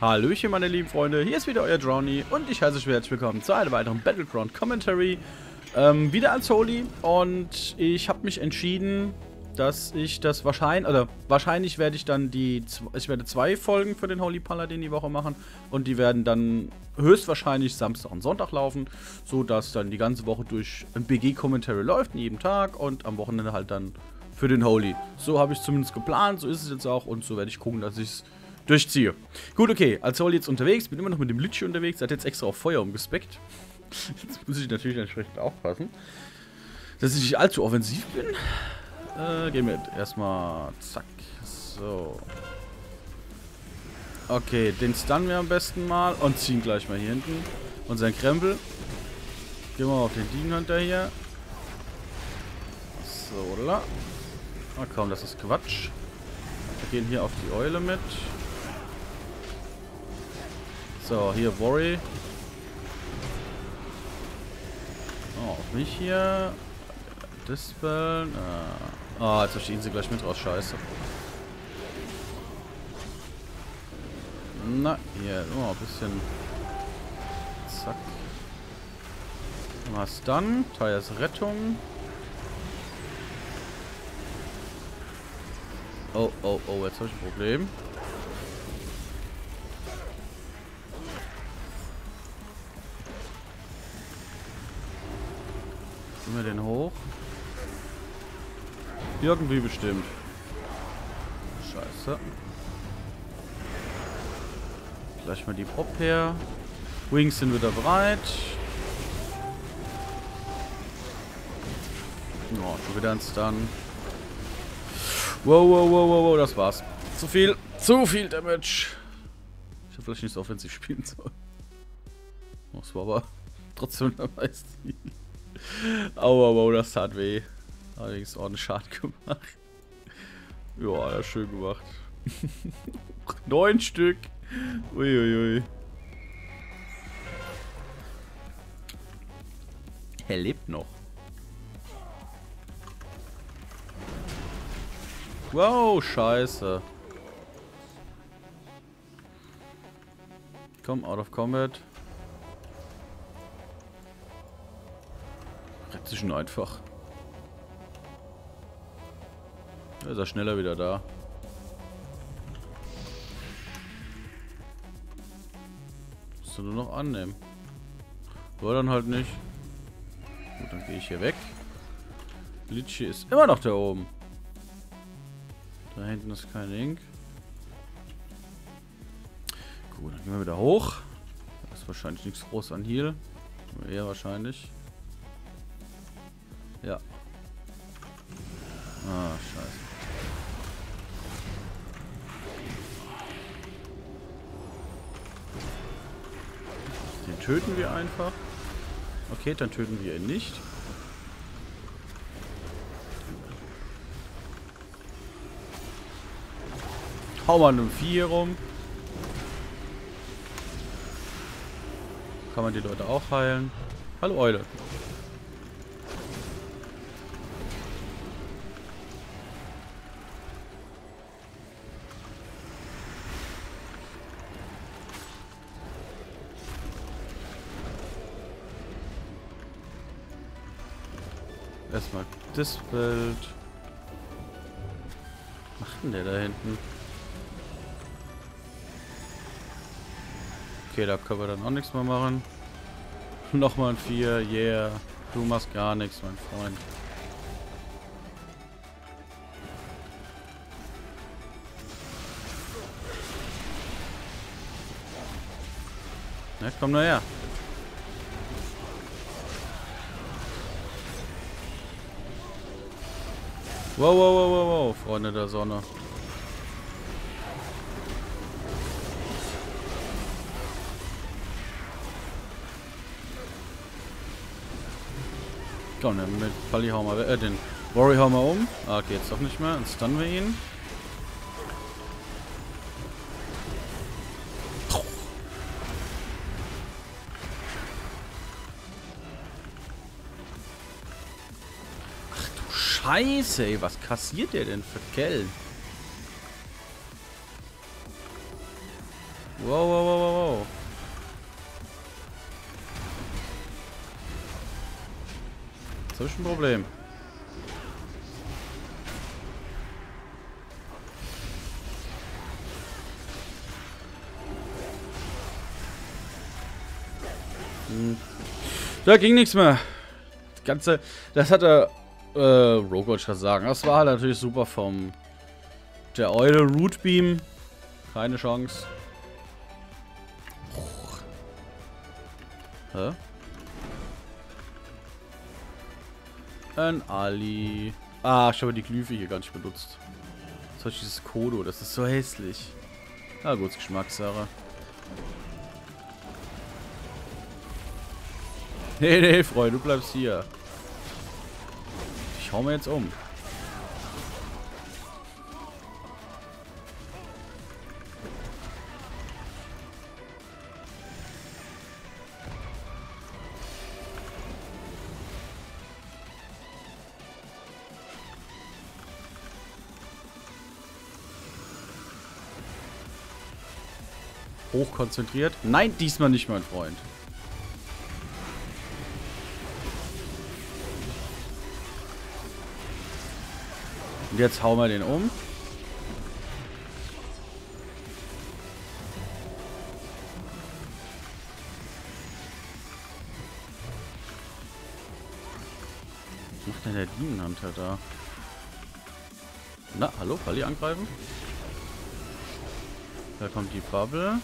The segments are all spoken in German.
Hallöchen meine lieben Freunde, hier ist wieder euer Drowny und ich heiße euch herzlich willkommen zu einem weiteren Battleground Commentary. Ähm, wieder als Holy und ich habe mich entschieden, dass ich das wahrscheinlich, oder wahrscheinlich werde ich dann die, ich werde zwei Folgen für den Holy Paladin die Woche machen und die werden dann höchstwahrscheinlich Samstag und Sonntag laufen, so dass dann die ganze Woche durch ein BG-Commentary läuft, jeden Tag und am Wochenende halt dann für den Holy. So habe ich zumindest geplant, so ist es jetzt auch und so werde ich gucken, dass ich es durchziehe. Gut, okay, als Holy jetzt unterwegs, bin immer noch mit dem Litschi unterwegs, hat jetzt extra auf Feuer umgespeckt. Jetzt muss ich natürlich entsprechend aufpassen, dass ich nicht allzu offensiv bin. Äh, gehen wir erstmal. Zack. So. Okay, den stunnen wir am besten mal und ziehen gleich mal hier hinten unseren Krempel. Gehen wir mal auf den Diegenhunter hier. So, la. Ah komm, das ist Quatsch. Wir gehen hier auf die Eule mit. So, hier Worry. Oh, auf mich hier. Dispeln. Ah. Ah, jetzt verstehen sie gleich mit raus. Scheiße. Na, hier, nur ein bisschen. Zack. Was dann? Tires Rettung. Oh, oh, oh, jetzt habe ich ein Problem. Irgendwie bestimmt. Scheiße. Gleich mal die Pop her. Wings sind wieder bereit. Oh, schon wieder ein Stun. Wow, wow, wow, wow, wow, das war's. Zu viel, zu viel Damage. Ich habe vielleicht nicht so offensiv spielen sollen. Oh, das war aber trotzdem dabei. Aua, wow, das tat weh. Allerdings ordentlich Schaden gemacht. Ja, ja, schön gemacht. Neun Stück. Uiuiui. Ui. Er lebt noch. Wow, scheiße. Komm, out of combat. Rett sich schon einfach. Da ist er schneller wieder da. Musst du nur noch annehmen. War dann halt nicht. Gut, dann gehe ich hier weg. Litschi ist immer noch da oben. Da hinten ist kein Link. Gut, dann gehen wir wieder hoch. Da ist wahrscheinlich nichts groß an Heal. Eher wahrscheinlich. Ja. Ah, scheiße. Töten wir einfach. Okay, dann töten wir ihn nicht. Hau mal eine 4 rum. Kann man die Leute auch heilen. Hallo Eule. Erstmal das Bild. Was macht denn der da hinten? Okay, da können wir dann auch nichts mehr machen. Nochmal ein 4, yeah. Du machst gar nichts, mein Freund. Na, komm nur her. Wow, wow, wow, wow, wow, Freunde der Sonne. Komm, den mit Pally hauen wir, äh, den Worry hauen wir um. Ah, okay, jetzt doch nicht mehr. Dann stunnen wir ihn. Scheiße, ey, was kassiert der denn für Geld? Wow, wow, wow, wow, wow. Habe ich ein Problem. Hm. Da ging nichts mehr. Das Ganze, das hat er, äh, Rogue wollte ich gerade sagen. Das war halt natürlich super vom der Eule Root Beam. Keine Chance. Hä? Ein Ali. Ah, ich habe die Glyphe hier gar nicht benutzt. Das ist dieses Kodo, das ist so hässlich. Na gut, Geschmackssache. Nee, nee, Freund, du bleibst hier. Ich hau mir jetzt um. Hochkonzentriert. Nein, diesmal nicht, mein Freund. Und jetzt hauen wir den um. Was macht denn der Demon da? Na, hallo, Pali angreifen? Da kommt die Bubble.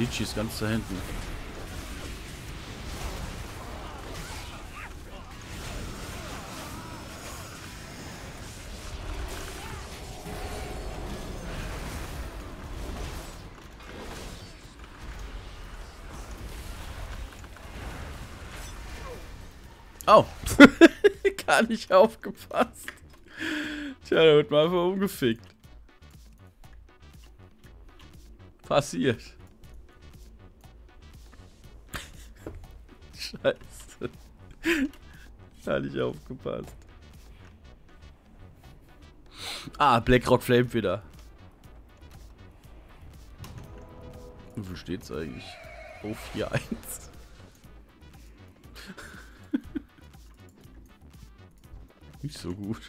Litchi ist ganz da hinten. Oh. Gar nicht aufgepasst. Tja, da wird mal einfach umgefickt. Passiert. Scheiße. Hat nicht aufgepasst. Ah, Blackrock Flame wieder. Wie viel steht's eigentlich? Oh, 4-1. Nicht so gut.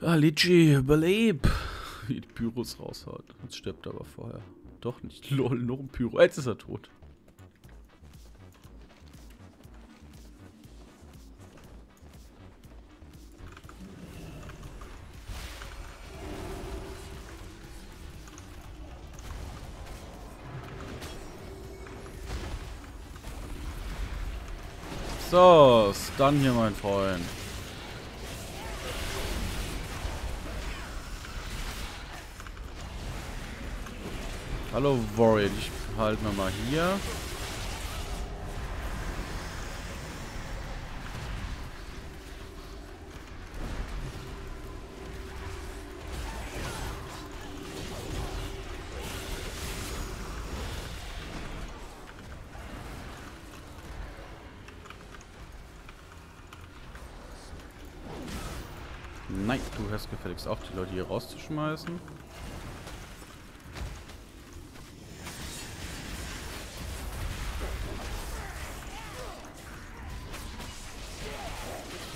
Ah, Litchi, überleb! Wie die Pyros raushaut. Jetzt stirbt er aber vorher. Doch nicht. Lol, noch ein Pyro. Jetzt ist er tot. So, Stun hier, mein Freund. Hallo Warrior, ich halte mir mal hier. Nein, du hast gefälligst auch die Leute hier rauszuschmeißen.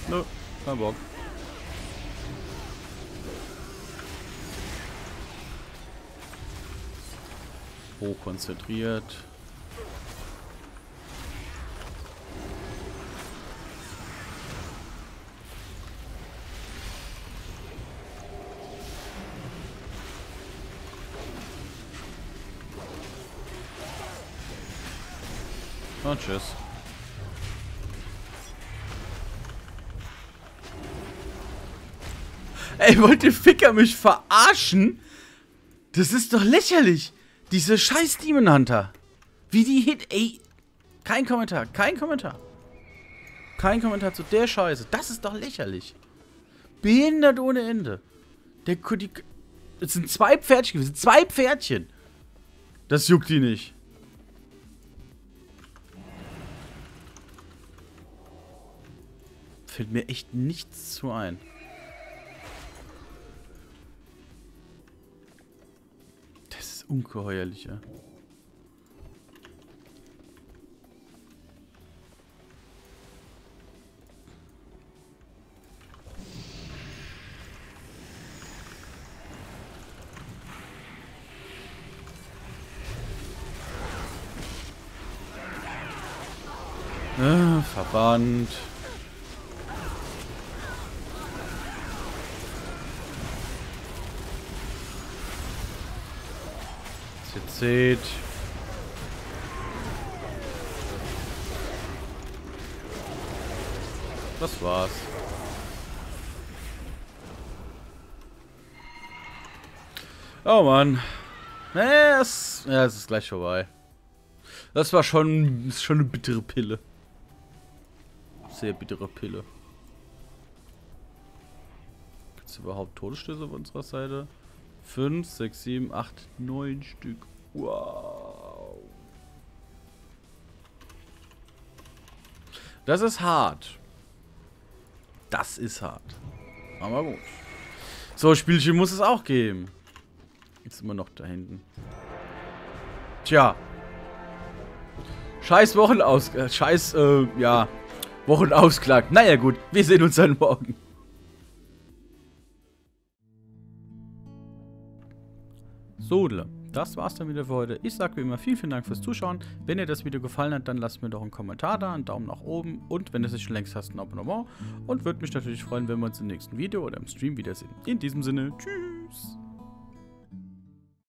Nö, kein Bock. Hoch konzentriert. Und tschüss. Ey, wollt ihr Ficker mich verarschen? Das ist doch lächerlich. Diese scheiß Demon Hunter. Wie die hit... Ey, kein Kommentar, kein Kommentar. Kein Kommentar zu der Scheiße. Das ist doch lächerlich. Behindert ohne Ende. Der, die, das sind zwei Pferdchen gewesen. Zwei Pferdchen. Das juckt die nicht. Fällt mir echt nichts zu ein. Das ist ungeheuerlich, ja. Äh, Verband. CC. Das war's. Oh Mann. Nee, es, ja, es ist gleich vorbei. Das war schon, schon eine bittere Pille sehr bittere Pille. Gibt es überhaupt Todesstöße auf unserer Seite? 5, 6, 7, 8, 9 Stück. Wow. Das ist hart. Das ist hart. Aber gut. So, Spielchen muss es auch geben. Sind wir noch da hinten. Tja. Scheiß Wochenaus... Äh, scheiß, äh, ja. Wochenausklang. Naja gut, wir sehen uns dann morgen. So, das war's dann wieder für heute. Ich sage wie immer vielen, vielen Dank fürs Zuschauen. Wenn dir das Video gefallen hat, dann lasst mir doch einen Kommentar da, einen Daumen nach oben und wenn du es nicht schon längst hast, ein Abonnement. Und würde mich natürlich freuen, wenn wir uns im nächsten Video oder im Stream wiedersehen. In diesem Sinne, tschüss.